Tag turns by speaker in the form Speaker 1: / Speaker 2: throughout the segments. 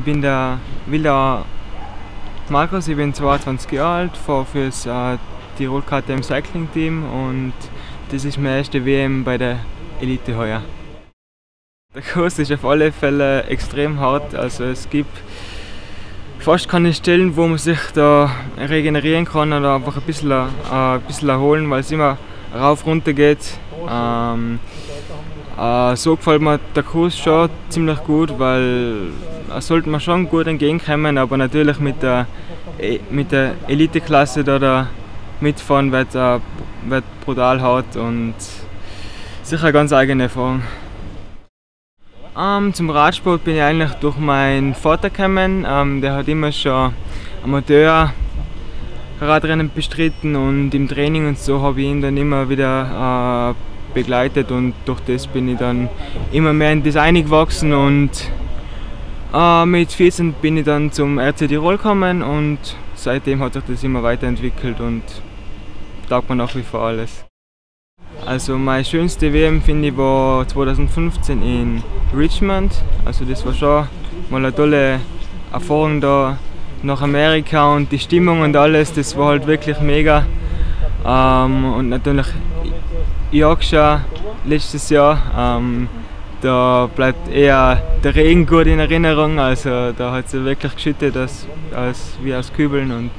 Speaker 1: Ich bin der Wilder Markus, ich bin 22 Jahre alt, fahre für das äh, Tirol KTM Cycling Team und das ist meine erste WM bei der Elite heuer. Der Kurs ist auf alle Fälle extrem hart, also es gibt fast keine Stellen, wo man sich da regenerieren kann oder einfach ein bisschen, äh, ein bisschen erholen, weil es immer rauf runter geht. Ähm, äh, so gefällt mir der Kurs schon ziemlich gut, weil da sollte man schon gut entgegenkommen, aber natürlich mit der, e, mit der Eliteklasse da, da mitfahren wird, äh, wird brutal hart und sicher ganz eigene Erfahrung. Ähm, zum Radsport bin ich eigentlich durch meinen Vater gekommen. Ähm, der hat immer schon Amateur Radrennen bestritten und im Training und so habe ich ihn dann immer wieder äh, begleitet und durch das bin ich dann immer mehr in das eingewachsen und äh, mit 14 bin ich dann zum RC Tirol gekommen und seitdem hat sich das immer weiterentwickelt und taugt mir nach wie vor alles. Also meine schönste WM finde ich war 2015 in Richmond. Also das war schon mal eine tolle Erfahrung da nach Amerika und die Stimmung und alles, das war halt wirklich mega. Ähm, und natürlich Yorkshire letztes Jahr. Ähm, da bleibt eher der Regen gut in Erinnerung, also da hat es wirklich geschüttet als, als, wie aus Kübeln und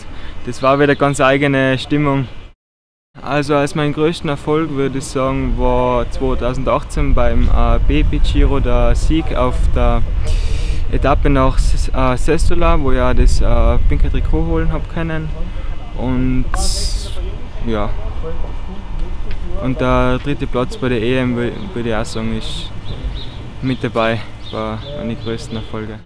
Speaker 1: das war wieder ganz eigene Stimmung. Also als mein größten Erfolg würde ich sagen war 2018 beim äh, Baby Giro der Sieg auf der Etappe nach äh, Sestola, wo ich ja das äh, pinke Trikot holen habe können. Und ja, und der dritte Platz bei der EM, würde ich auch sagen, ist mit dabei, war meine größten Erfolge.